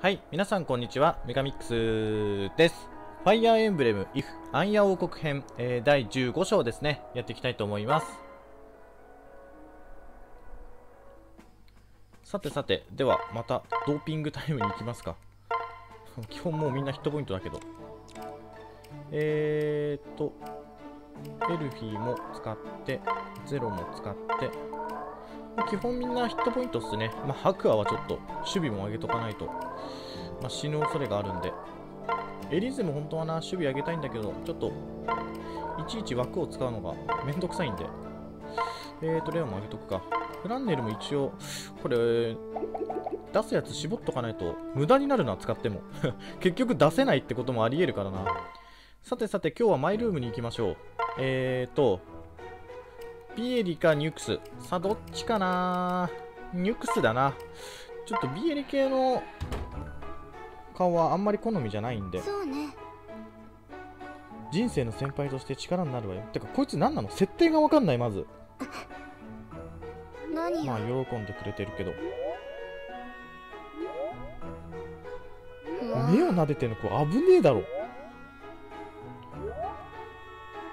はい、皆さんこんにちは、メガミックスです。ファイアーエンブレム IF アンヤ王国編、えー第15章ですね、やっていきたいと思います。さてさて、ではまたドーピングタイムに行きますか。基本もうみんなヒットポイントだけど。えーっと、エルフィーも使って、ゼロも使って、基本みんなヒットポイントっすね。まあ、ハクアはちょっと守備も上げとかないと、まあ、死ぬ恐れがあるんで。エリーゼも本当はな、守備上げたいんだけど、ちょっと、いちいち枠を使うのがめんどくさいんで。えーと、レオンも上げとくか。フランネルも一応、これ、出すやつ絞っとかないと無駄になるな、使っても。結局出せないってこともあり得るからな。さてさて、今日はマイルームに行きましょう。えーと、ビエリかニュクス。さあ、どっちかなニュクスだな。ちょっとビエリ系の顔はあんまり好みじゃないんで。そうね人生の先輩として力になるわよ。てか、こいつ何なの？設定がわかんない、まず。まあ、喜んでくれてるけど。目を撫でてんの、これ危ねえだろ。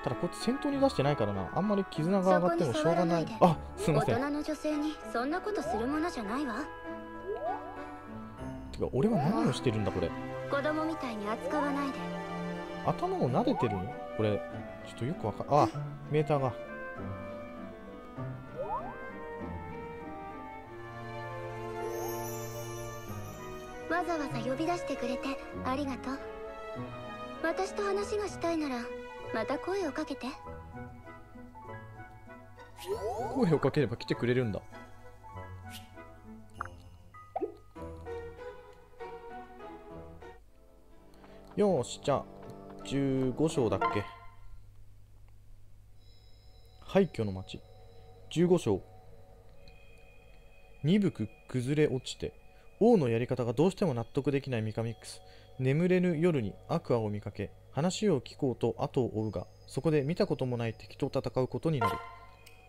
ただ、こいつ先頭に出してないからな。あんまり絆が上がってもしょうがないあ、すいません。大人の女性にそんなことするものじゃないわてか、俺は何をしてるんだ、これ？子供みたいに扱わないで頭を撫でてるの？これ、ちょっとよくわかん、あ、メーターが。わざわざ呼び出してくれてありがとう私と話がしたいならまた声をかけて声をかければ来てくれるんだ。よし、じゃあ、15章だっけ？廃墟の町。15章。鈍く崩れ落ちて、王のやり方がどうしても納得できないミカミックス。眠れぬ夜にアクアを見かけ、話を聞こうと後を追うが、そこで見たこともない敵と戦うことになる。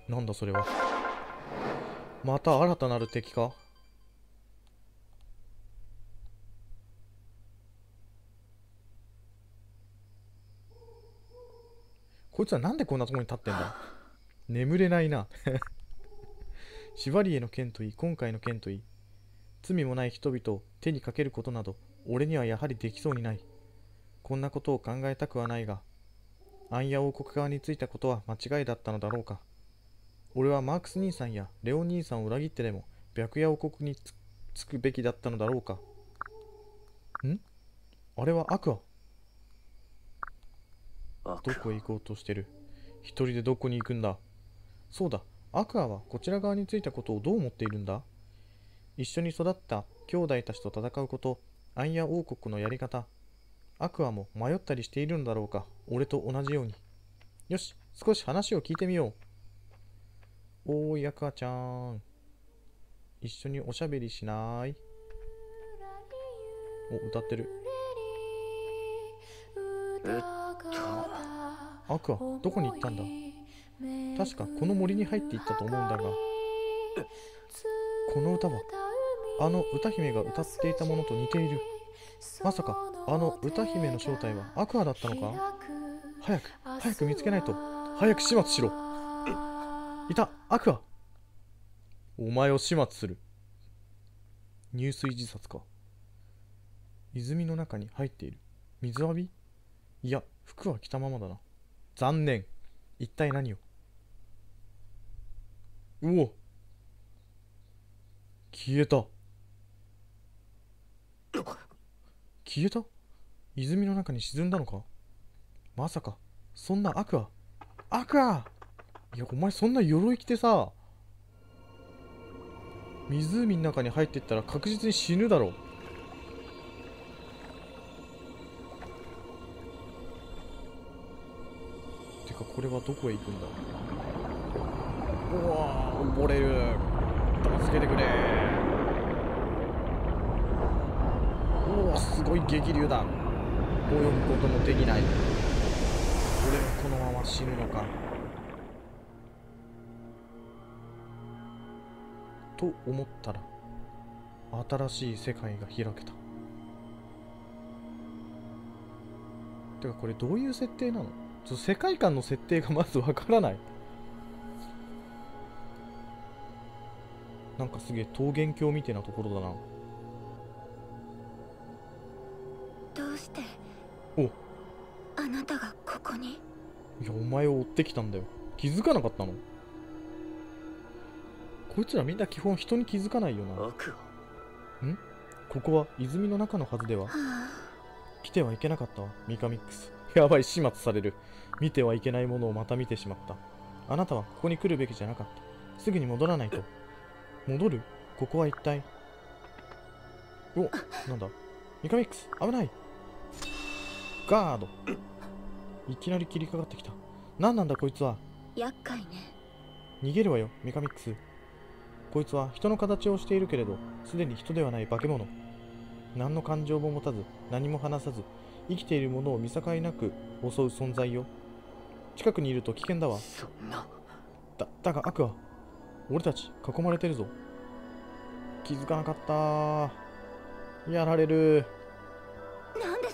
なんだそれは。また新たなる敵か？こいつはなんでこんなところに立ってんだ？眠れないな。シバリエの剣といい、今回の剣といい。罪もない人々を手にかけることなど、俺にはやはりできそうにない。こんなことを考えたくはないが、アンヤ王国側についたことは間違いだったのだろうか。俺はマークス兄さんやレオン兄さんを裏切ってでも白夜王国につつくべきだったのだろうか。ん？あれはアクアどこへ行こうとしてる？一人でどこに行くんだ？そうだ。アクアはこちら側についたことをどう思っているんだ？一緒に育った兄弟たちと戦うことアンヤ王国のやり方アクアも迷ったりしているのだろうか。俺と同じように。よし少し話を聞いてみよう。おーい、アクアちゃん。一緒におしゃべりしない？お、歌ってる。アクア、どこに行ったんだ？確かこの森に入っていったと思うんだが、この歌は、あの歌姫が歌っていたものと似ている。まさか、あの歌姫の正体はアクアだったのか？早く、早く見つけないと。早く始末しろ。いたアクアお前を始末する。入水自殺か。泉の中に入っている。水浴び？いや、服は着たままだな。残念。一体何を？うお消えた。消えた？泉の中に沈んだのか？まさか、そんなアクアアクアいや、お前そんな鎧着てさ、湖の中に入ってったら確実に死ぬだろう。てか、これはどこへ行くんだ？うわ、溺れる。助けてくれ。おおすごい激流だ。泳ぐこともできない。俺はこのまま死ぬのか。と思ったら新しい世界が開けた。てかこれどういう設定なの？世界観の設定がまずわからない。なんかすげえ桃源郷みたいなところだな。お。あなたがここに？いやお前を追ってきたんだよ。気づかなかったの？こいつらみんな基本人に気づかないよな。悪を。ここは泉の中のはずでは？はあ。来てはいけなかったわミカミックス。やばい始末される。見てはいけないものをまた見てしまった。あなたはここに来るべきじゃなかった。すぐに戻らないと。戻る？ここは一体？おなんだ？ミカミックス危ないガード。いきなり切りかかってきた。何なんだこいつは。厄介ね。逃げるわよミカミックス。こいつは人の形をしているけれどすでに人ではない化け物。何の感情も持たず何も話さず生きているものを見境なく襲う存在よ。近くにいると危険だわ。そんな。だだがアクア俺たち囲まれてるぞ。気づかなかった。やられる。なん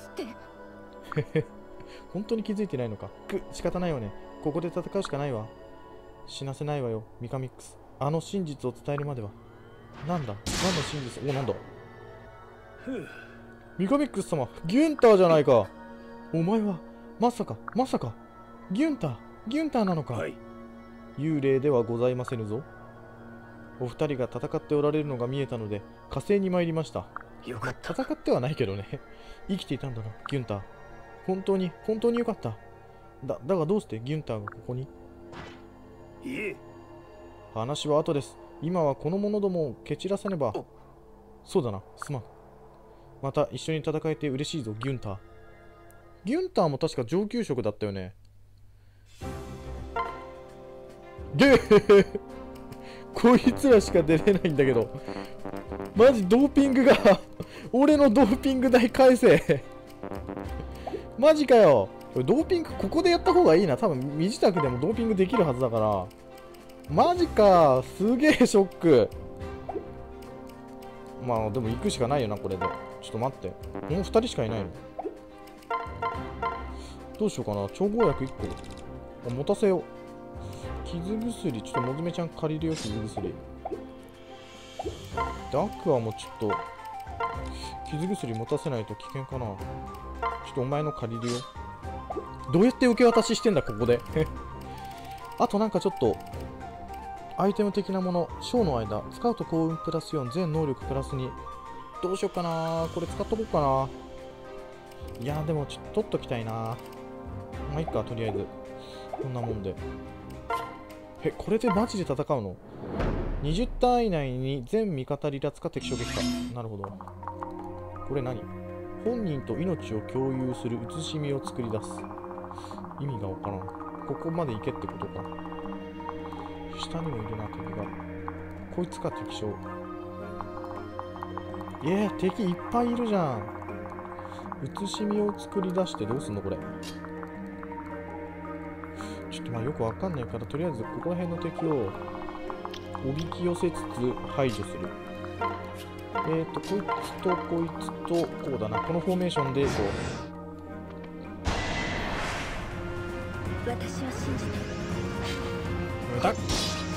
本当に気づいてないのか。く仕方ないわね。ここで戦うしかないわ。死なせないわよミカミックス。あの真実を伝えるまでは。なんだ？何の真実？おなんだ？ミカミックス様ギュンターじゃないか。お前はまさかまさかギュンターギュンターなのか、はい。幽霊ではございませぬぞ。お二人が戦っておられるのが見えたので火星に参りました。よかった。戦ってはないけどね。生きていたんだなギュンター本当に本当によかった。だだがどうしてギュンターがここに？いえ話は後です。今はこの者どもを蹴散らさねば。おそうだな。すまん。また一緒に戦えて嬉しいぞギュンター。ギュンターも確か上級職だったよね。ゲーこいつらしか出れないんだけど。マジドーピングが俺のドーピング代返せマジかよ。これドーピングここでやった方がいいな。多分身支度でもドーピングできるはずだから。マジか。すげえショック。まあでも行くしかないよなこれで。ちょっと待って。もう2人しかいないの？どうしようかな。調合薬1個。持たせよう。傷薬。ちょっともずめちゃん借りるよ傷薬。でアクアもうちょっと。傷薬持たせないと危険かな。ちょっとお前の借りるよどうやって受け渡ししてんだここで？あとなんかちょっとアイテム的なもの、ショーの間、使うと幸運プラス4、全能力プラス2。どうしようかな？これ使っとこうかな？いやでもちょっと取っときたいなまあいいか、とりあえず。こんなもんで。え、これでマジで戦うの ?20 ターン以内に全味方離脱か敵将撃破。なるほど。これ何？本人と命を共有する写しみを作り出す。意味がわからん。ここまで行けってことか。下にもいるな、敵が。こいつか、敵将。えー、敵いっぱいいるじゃん。写しみを作り出してどうすんの、これ。ちょっとまあよくわかんないから、とりあえずここら辺の敵をおびき寄せつつ排除する。えーと、こいつとこいつと、こうだな。このフォーメーションで、こ私を信じてう、だっ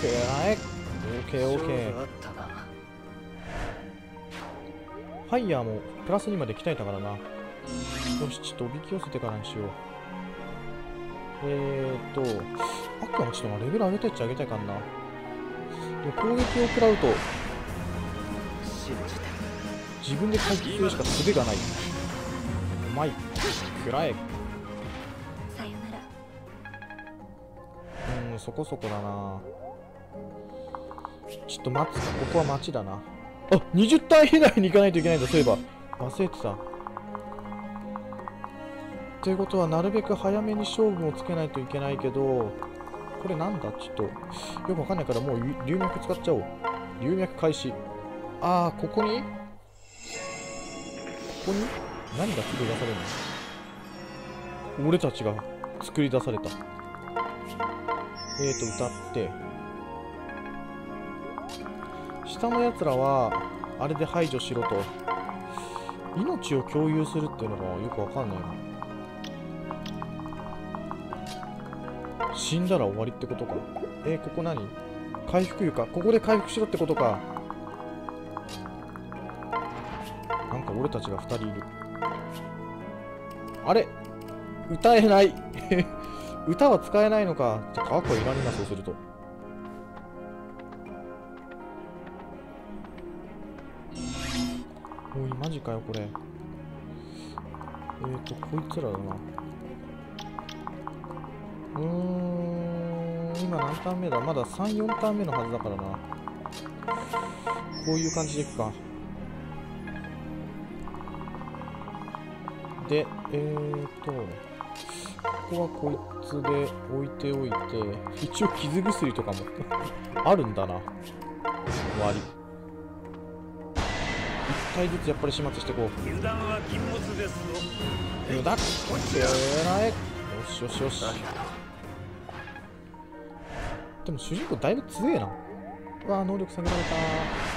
け？らえ。オーケーオーケー。ファイヤーもプラス2まで鍛えたからな。よし、ちょっとおびき寄せてからにしよう。えーと、アクアもちょっとまあレベル上げたいっちゃ上げたいかんな。でも攻撃を食らうと自分で回復するしか術がない。うまい。食らえ。うん、そこそこだな。ちょっと待つ。ここは町だな。あ、20体以内に行かないといけないんだ、そういえば。忘れてた。ということは、なるべく早めに勝負をつけないといけないけど、これなんだ？ちょっと、よくわかんないからもう流脈使っちゃおう。流脈開始。あー、ここに？ここに？何が作り出されるの？俺たちが作り出された。えーと、歌って、下のやつらは、あれで排除しろと。命を共有するっていうのがよくわかんないな。死んだら終わりってことか。えー、ここ何？回復油か。ここで回復しろってことか。俺たちが2人いる。あれ？歌えない。歌は使えないのか。じゃあ赤はいらねえなそうすると。おいマジかよこれ。えーとこいつらだな。うーん今何ターン目だ？まだ34ターン目のはずだからな。こういう感じでいくか。でえーとここはこいつで置いておいて一応傷薬とかも あるんだな。終わり。1体ずつやっぱり始末していこう。油断は禁物ですぞ無駄えらいよしよしよし。でも主人公だいぶ強えな。うわー能力下げられた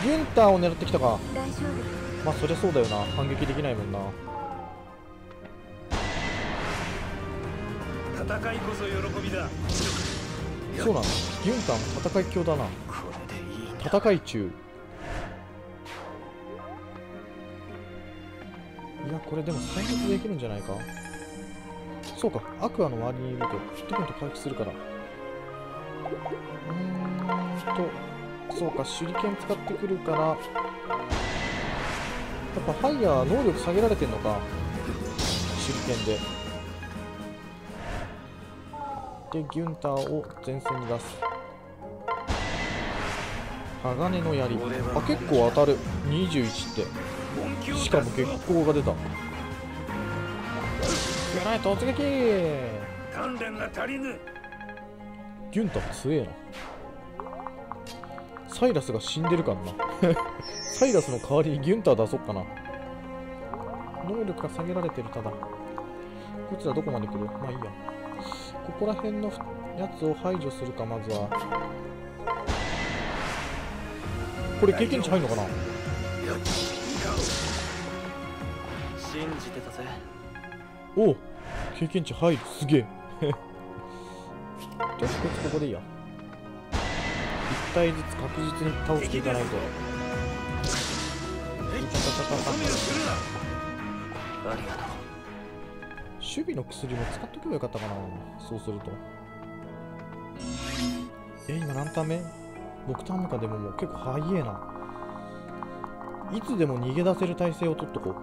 ギュンターを狙ってきたか。まあそりゃそうだよな。反撃できないもんな戦いこそ喜びだ。そうなんだギュンターも戦い強だな。戦い中。いやこれでも再発できるんじゃないか？そうかアクアの周りにいるとヒットポイント回復するから。うーんとそうか手裏剣使ってくるから。やっぱファイヤー能力下げられてんのか？手裏剣ででギュンターを前線に出す。鋼の槍。あ結構当たる。21って。しかも月光が出た。やらい突撃。鍛錬が足りぬ。ギュンタ強えな。サイラスが死んでるからな。サイラスの代わりにギュンター出そっかな。能力が下げられてる。ただ。こいつらどこまで来る？まあいいやここら辺のやつを排除するかまずは。これ経験値入るのかな？信じてたぜ。おお経験値入る。すげえ。よしこいつここでいいや。一体ずつ確実に倒していかないと。ありがとう。守守備の薬も使っとけばよかったかな。そうすると。え今何ターン目 ?6 ターン目か。でももう結構早えな。いつでも逃げ出せる体勢を取っとこう。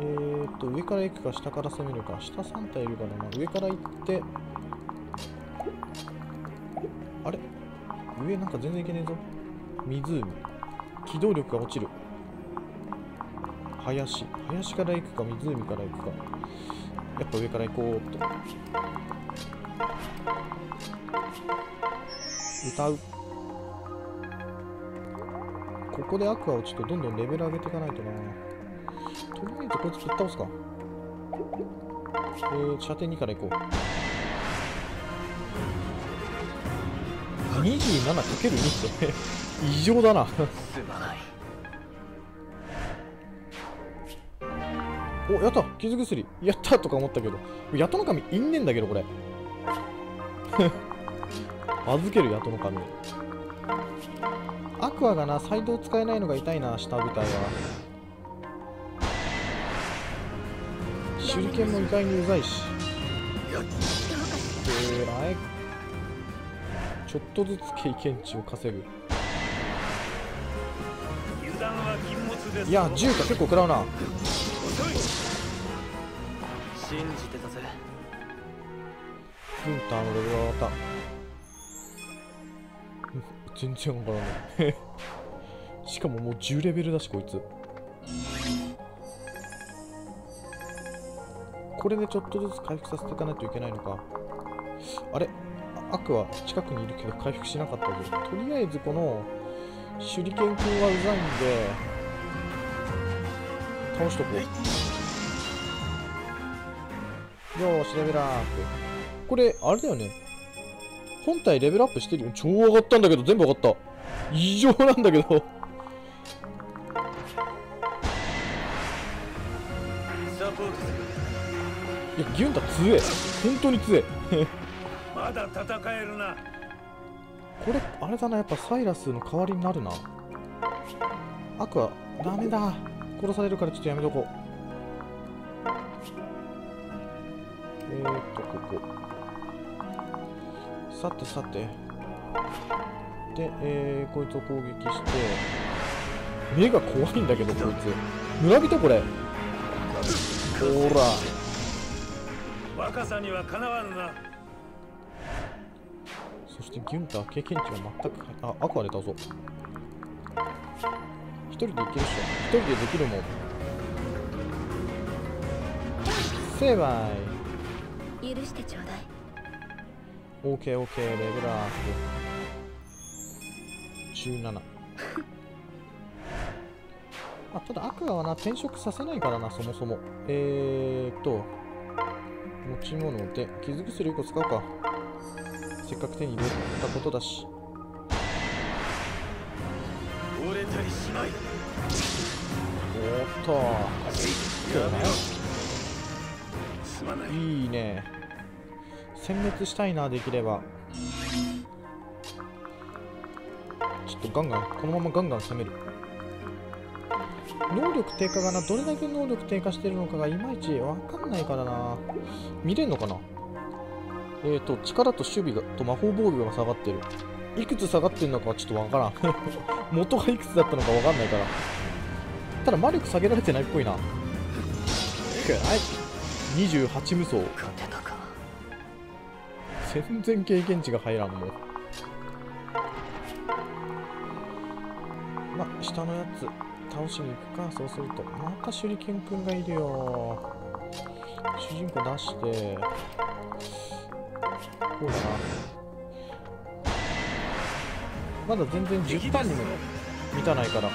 えーっと上から行くか下から攻めるか。下3体いるからな上から行って。あれ？上なんか全然いけねえぞ。湖。機動力が落ちる。林。林から行くか湖から行くか。やっぱ上から行こうっと歌う。ここでアクアをちょっとどんどんレベル上げていかないとな。とりあえずこいつぶっ倒すか。えー、射程2から行こう。27×2 って 異常だな。すまない。おやった。傷薬やったとか思ったけど。やとの神いんねんだけどこれ。預けるヤトの神。アクアがなサイドを使えないのが痛いな下部隊は。手裏剣も意外にうざいし。えらいちょっとずつ経験値を稼ぐ。いや10か。結構食らうな。信じてたぜ。グンターのレベルが上がった。全然わからない。しかももう10レベルだしこいつ。これでちょっとずつ回復させていかないといけないのか。あれ？あアクは近くにいるけど回復しなかったぞとりあえずこの手裏剣君はうざいんで倒しとこう。よーしレベルアップ。これあれだよね。本体レベルアップしてるよ。超上がったんだけど全部上がった。異常なんだけど。いやギュンタ強え。本当に強え。まだ戦えるな。これあれだな。やっぱサイラスの代わりになるな。アクアダメだ殺されるからちょっとやめとこう。えーっとここ。さてさて。で、えー、こいつを攻撃して。目が怖いんだけどこいつ。村人これ。ほら。若さにはかなわぬな。そしてギュンター経験値が全くあアクア出たぞ。一人でいけるっしょ。一人でできるもん。成敗許してちょうだい OKOK レベルアップ。17 あただアクアはな転職させないからなそもそも。えーっと持ち物で傷薬1個使うか。せっかく手に入れたことだし折れたりしない。おーっと。い。いいね。殲滅したいなできれば。ちょっとガンガンこのままガンガン攻める。能力低下がなどれだけ能力低下してるのかがいまいちわかんないからな。見れんのかな？えーと力と守備がと魔法防御が下がってるいくつ下がってるのかはちょっとわからん。元がいくつだったのかわかんないから。ただ魔力下げられてないっぽいな。はい。28無双。全然経験値が入らんもん。ま下のやつ倒しに行くか。そうするとまた手裏剣くんがいるよ。主人公出して。こうだなまだ全然10ターンにも満たないから。い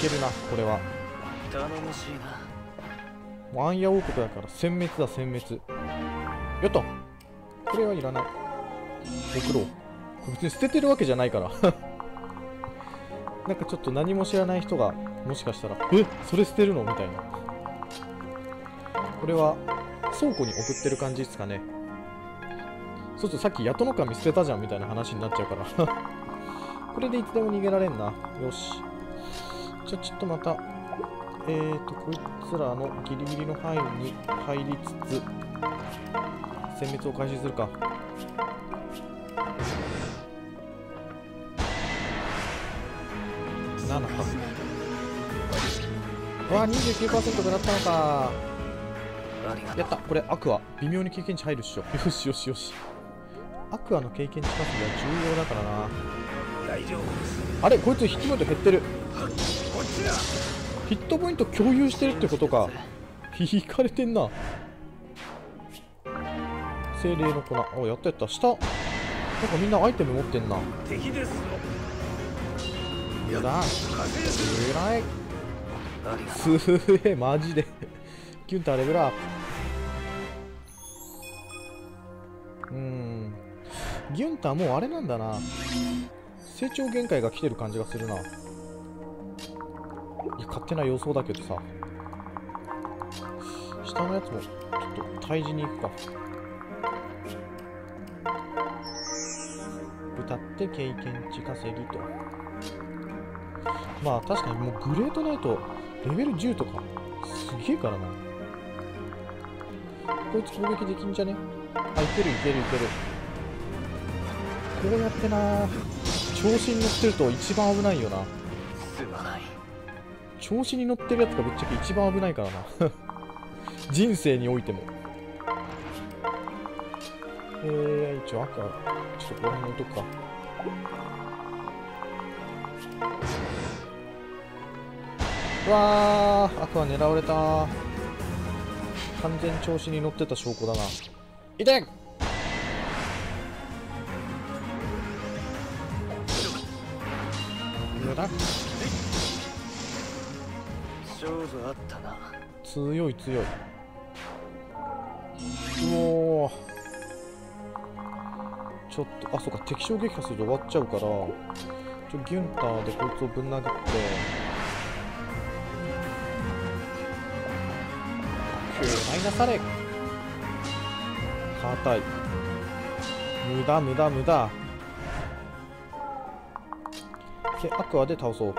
けるなこれは。頼もしいなもうアンヤ王国だから殲滅だ殲滅。やったこれはいらない。ご苦労。これ別に捨ててるわけじゃないから。なんかちょっと何も知らない人がもしかしたらえ？それ捨てるの？みたいな。これは倉庫に送ってる感じですかね。そうするとさっきヤトノカミ捨てたじゃんみたいな話になっちゃうから これでいつでも逃げられんなよしじゃあちょっとまたえーと、こいつらのギリギリの範囲に入りつつ、殲滅を開始するか。7か。うわ、29%食らったのか。やった、これアクア。微妙に経験値入るっしょ。よしよしよし。アクアの経験値稼ぎは重要だからな。大丈夫です。あれ、こいつヒットポイント減ってる。こっちだヒットポイント共有してるってことか。引かれてんな。精霊の粉。おやったやった。下。なんかみんなアイテム持ってんな。敵ですぞやだ。えらい。すげえマジで。キュンターレベルアップうーんギュンターもうあれなんだな。成長限界が来てる感じがするな。いや勝手な予想だけどさ。下のやつもちょっと退治に行くか。歌って経験値稼ぎと。まあ確かにもうグレートナイトレベル10とか。すげえからな。こいつ攻撃できんじゃね？あいけるいけるいける。こうやってな。調子に乗ってると一番危ないよな。調子に乗ってるやつがぶっちゃけ一番危ないからな。人生においても。えー、一応赤ちょっとこの辺置いとくか。うわー赤は狙われた。完全調子に乗ってた証拠だな。痛い勝負あったな。強い強い。うおちょっとあそうか敵将撃破すると終わっちゃうからちょギュンターでこいつをぶん殴って。食らいなされ。硬い。無駄無駄無駄。でアクアで倒そう。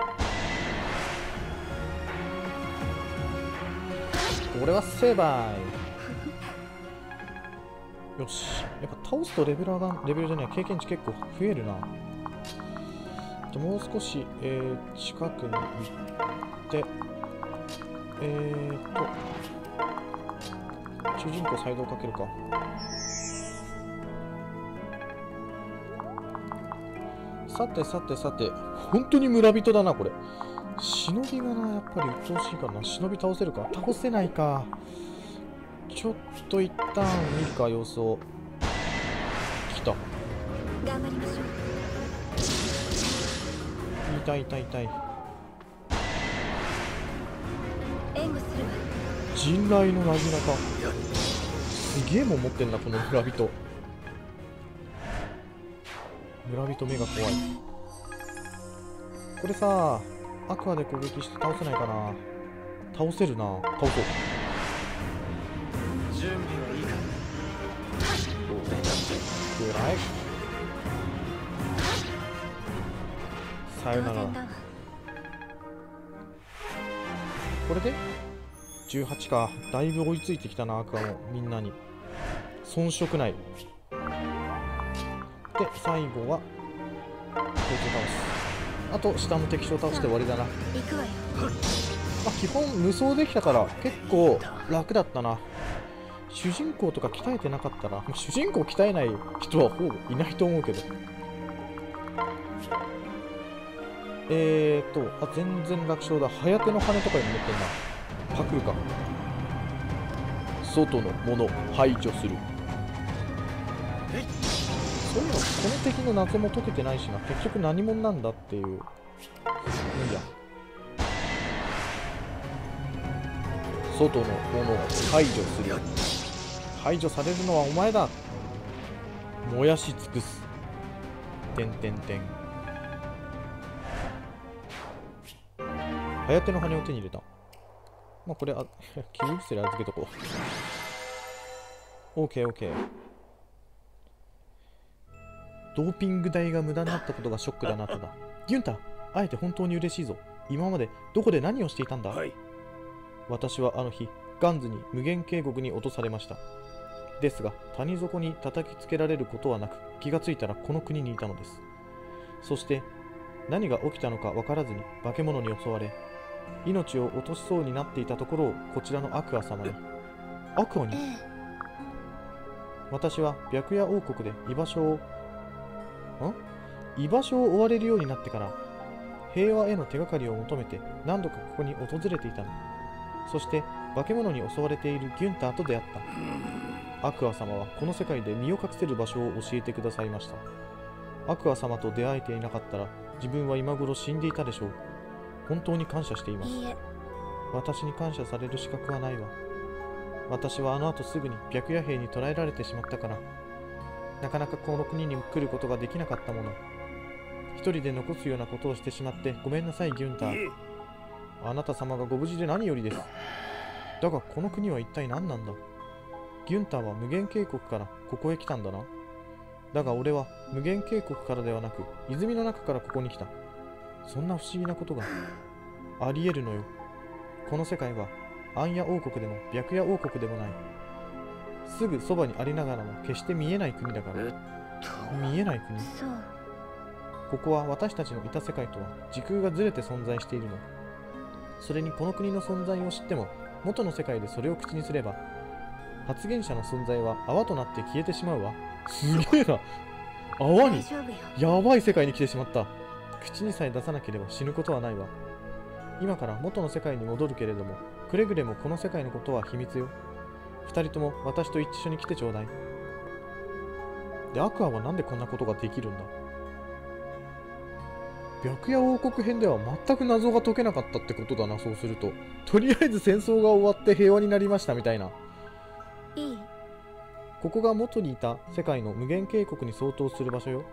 俺は成敗よし。やっぱ倒すとレベル上がんレベルじゃない経験値結構増えるな。もう少し、えー近くに行ってえー、っと主人公サイドをかけるか。さてさてさて本当に村人だなこれ。忍びがなやっぱり鬱陶しいからな忍び倒せるか。倒せないか。ちょっと一旦見るか様子を。来た。頑張りましょう。痛い痛い痛い。援護するわ。人雷のなぎなか。すげえもん持ってんなこの村人。村人目が怖い。これさアクアで攻撃して倒せないかな。倒せるな。倒そう。準備はいいかくらいさよなら。これで？18か。だいぶ追いついてきたなアクアも。みんなに。遜色ない。で最後はこいつを倒すあと下の敵将を倒して終わりだな、ま行くわよ。あ、基本無双できたから結構楽だったな。主人公とか鍛えてなかったら主人公鍛えない人はほぼいないと思うけど。えーとあ全然楽勝だ。早手の羽とかに持ってんな。パクるか。外のもの排除するそういうのこの敵の謎も解けてないしな。結局何者なんだっていう。いいや。外のものを排除する。排除されるのはお前だ。燃やし尽くす。てんてんてん。早手の羽を手に入れた。まあこれあ 気分薬預けとこう。OKOK ドーピング代が無駄になったことがショックだなただ。ギュンタあえて本当に嬉しいぞ。今までどこで何をしていたんだ、はい。私はあの日ガンズに無限渓谷に落とされました。ですが谷底に叩きつけられることはなく気がついたらこの国にいたのです。そして何が起きたのか分からずに化け物に襲われ命を落としそうになっていたところをこちらのアクア様にアクアに？ええ。私は白夜王国で居場所をん居場所を追われるようになってから平和への手がかりを求めて何度かここに訪れていたの。そして化け物に襲われているギュンターと出会った。アクア様はこの世界で身を隠せる場所を教えてくださいました。アクア様と出会えていなかったら自分は今頃死んでいたでしょう。本当に感謝しています。私に感謝される資格はないわ。私はあの後すぐに白夜兵に捕らえられてしまったからなかなかこの国に来ることができなかったもの。一人で残すようなことをしてしまってごめんなさいギュンター。あなた様がご無事で何よりです。だがこの国は一体何なんだ。ギュンターは無限渓谷からここへ来たんだな。だが俺は無限渓谷からではなく泉の中からここに来た。そんな不思議なことがありえるのよ。この世界はアンヤ王国でも白夜王国でもないすぐそばにありながらも決して見えない国だから。うっと。見えない国。そう。ここは私たちのいた世界とは時空がずれて存在しているの。それにこの国の存在を知っても元の世界でそれを口にすれば発言者の存在は泡となって消えてしまうわ。すげえな。泡に大丈夫よ。やばい世界に来てしまった。口にさえ出さなければ死ぬことはないわ。今から元の世界に戻るけれどもくれぐれもこの世界のことは秘密よ二人とも私と一緒に来てちょうだい。でアクアはなんでこんなことができるんだ？白夜王国編では全く謎が解けなかったってことだなそうすると。とりあえず戦争が終わって平和になりましたみたいな。いい。ここが元にいた世界の無限渓谷に相当する場所よ。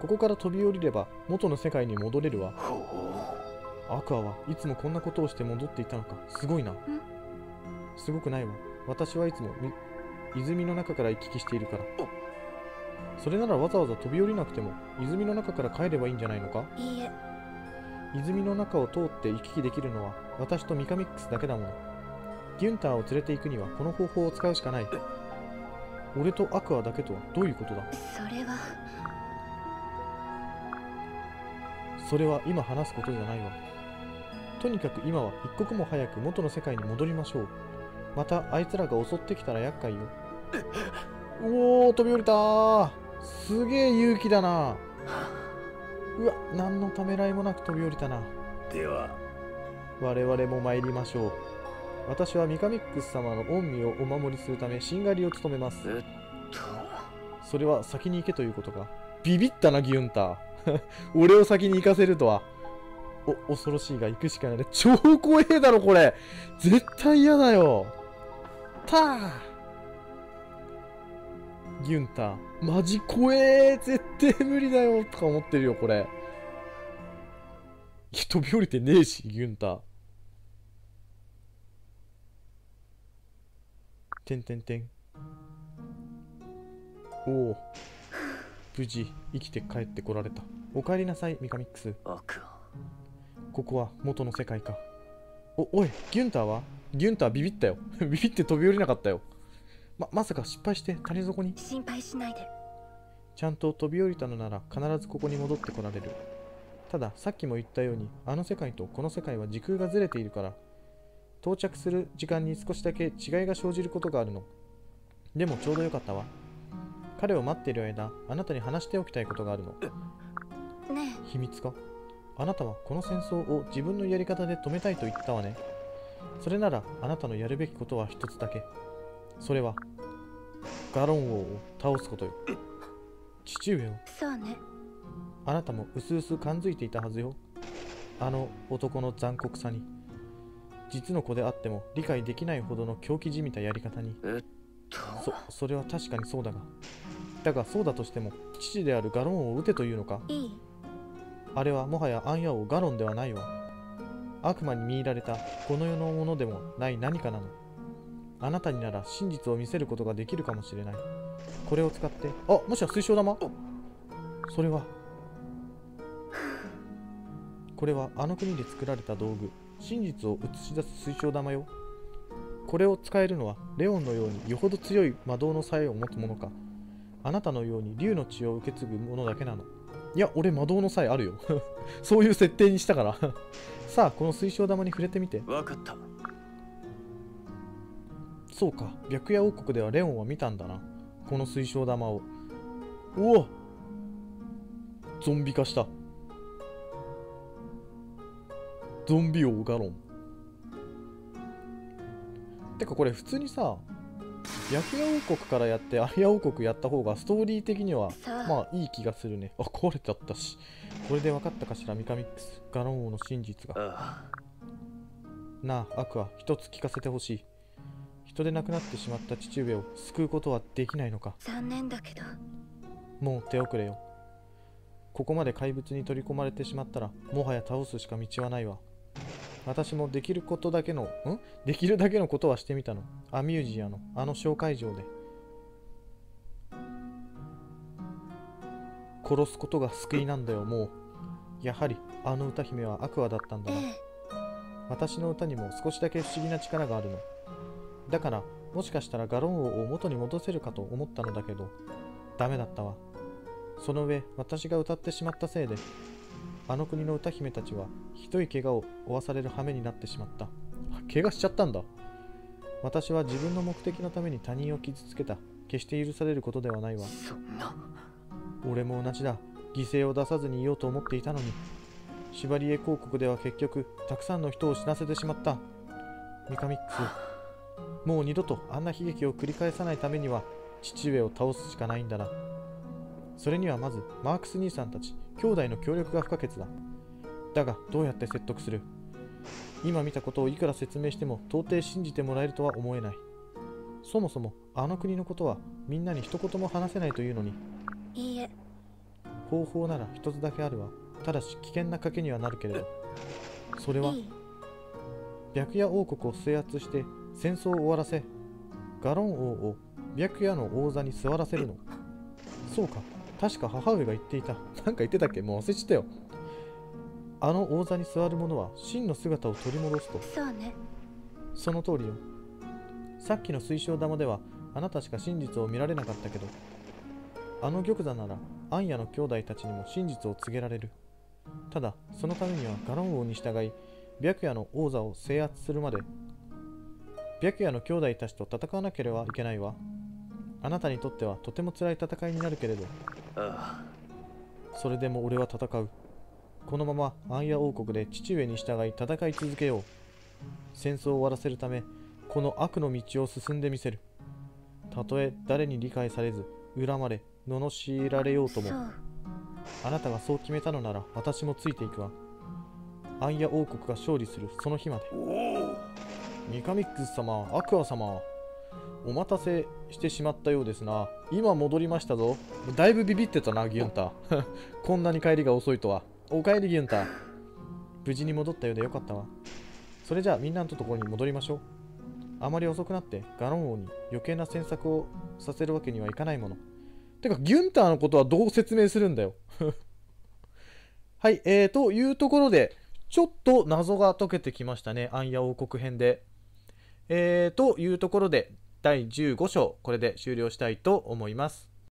ここから飛び降りれば元の世界に戻れるわ。アクアはいつもこんなことをして戻っていたのか。すごいな。すごくないわ私はいつもみ泉の中から行き来しているから。それならわざわざ飛び降りなくても泉の中から帰ればいいんじゃないのか？いいえ。泉の中を通って行き来できるのは私とミカミックスだけだもの。ギュンターを連れて行くにはこの方法を使うしかない。俺とアクアだけとはどういうことだ？それは。それは今話すことじゃないわ。とにかく今は一刻も早く元の世界に戻りましょうまたあいつらが襲ってきたら厄介よ。おお飛び降りたー。すげえ勇気だな。うわ何のためらいもなく飛び降りたな。では。我々も参りましょう。私はミカミックス様の御身をお守りするためしんがりを務めます。うっと。それは先に行けということか。ビビったなギュンター。俺を先に行かせるとは。お恐ろしいが行くしかない。超怖えだろこれ。絶対嫌だよたー。ギュンターマジ怖え絶対無理だよとか思ってるよこれ。飛び降りてねえしギュンター。てんてんてん。おお。無事生きて帰ってこられた。お帰りなさいミカミックス。ここは元の世界か。おおいギュンターは？ギュンタービビったよ。ビビって飛び降りなかったよ。ままさか失敗して谷底に？心配しないで。ちゃんと飛び降りたのなら必ずここに戻ってこられる。たださっきも言ったようにあの世界とこの世界は時空がずれているから到着する時間に少しだけ違いが生じることがあるの。でもちょうどよかったわ。彼を待っている間あなたに話しておきたいことがあるの。ね秘密か？あなたはこの戦争を自分のやり方で止めたいと言ったわねそれならあなたのやるべきことは一つだけ。それはガロン王を倒すことよ。父上を。えそうね。あなたもうすうす感づいていたはずよ。あの男の残酷さに。実の子であっても理解できないほどの狂気じみたやり方に。うっと。そそれは確かにそうだが。だがそうだとしても父であるガロンを撃てというのか？いい。あれはもはやアンヤ王ガロンではないわ悪魔に見入られたこの世のものでもない何かなの。あなたになら真実を見せることができるかもしれない。これを使ってあもしや水晶玉？それは。これはあの国で作られた道具。真実を映し出す水晶玉よ。これを使えるのはレオンのようによほど強い魔導の才を持つ者か。あなたのように竜の血を受け継ぐ者だけなの。いや俺魔導の才あるよ。そういう設定にしたから。さあこの水晶玉に触れてみて。わかった。そうか。白夜王国ではレオンは見たんだな。この水晶玉を。うわゾンビ化した。ゾンビ王ガロン。てかこれ普通にさ白夜王国からやってアリア王国やった方がストーリー的にはまあいい気がするね。あ壊れちゃったし。これで分かったかしら？ミカミックス。ガロン王の真実が。あなあアクア一つ聞かせてほしい。人で亡くなってしまった父上を救うことはできないのか？残念だけど。もう手遅れよ。ここまで怪物に取り込まれてしまったらもはや倒すしか道はないわ私もできることだけのん？できるだけのことはしてみたの。アミュージアの。あの小会場で。殺すことが救いなんだよもう。やはりあの歌姫はアクアだったんだな。ええ。私の歌にも少しだけ不思議な力があるの。だからもしかしたらガロン王を元に戻せるかと思ったのだけど。ダメだったわ。その上私が歌ってしまったせいであの国の歌姫たちはひどい怪我を負わされる羽目になってしまった。怪我しちゃったんだ。私は自分の目的のために他人を傷つけた。決して許されることではないわ。そんな俺も同じだ。犠牲を出さずにいようと思っていたのに。シバリエ公国では結局たくさんの人を死なせてしまった。ミカミックスもう二度とあんな悲劇を繰り返さないためには父上を倒すしかないんだな。それにはまずマークス兄さんたち兄弟の協力が不可欠だ。だがどうやって説得する？今見たことをいくら説明しても到底信じてもらえるとは思えない。そもそもあの国のことはみんなに一言も話せないというのに。いいえ。方法なら一つだけあるわ。ただし危険な賭けにはなるけれど。それは白夜王国を制圧して戦争を終わらせガロン王を白夜の王座に座らせるの。そうか確か母上が言っていた。なんか言ってたっけ？もう忘れちゃったよ。あの王座に座る者は真の姿を取り戻すと。そうね。その通りよ。さっきの水晶玉ではあなたしか真実を見られなかったけどあの玉座ならアンヤの兄弟たちにも真実を告げられる。ただそのためにはガロン王に従い白夜の王座を制圧するまで白夜の兄弟たちと戦わなければいけないわあなたにとってはとても辛い戦いになるけれど。あそれでも俺は戦う。このままアンヤ王国で父上に従い戦い続けよう。戦争を終わらせるためこの悪の道を進んでみせる。たとえ誰に理解されず恨まれ罵られようとも。あなたがそう決めたのなら私もついていくわ。アンヤ王国が勝利するその日まで。ミカミックス様アクア様お待たせしてしまったようですな。今戻りましたぞ。だいぶビビってたなギュンタ。こんなに帰りが遅いとは。お帰りギュンタ。無事に戻ったようでよかったわ。それじゃあみんなのところに戻りましょう。あまり遅くなってガロン王に余計な詮索をさせるわけにはいかないもの。てかギュンターのことはどう説明するんだよ。はいえー、というところでちょっと謎が解けてきましたね。アンヤ王国編で。えー、というところで第15章これで終了したいと思います。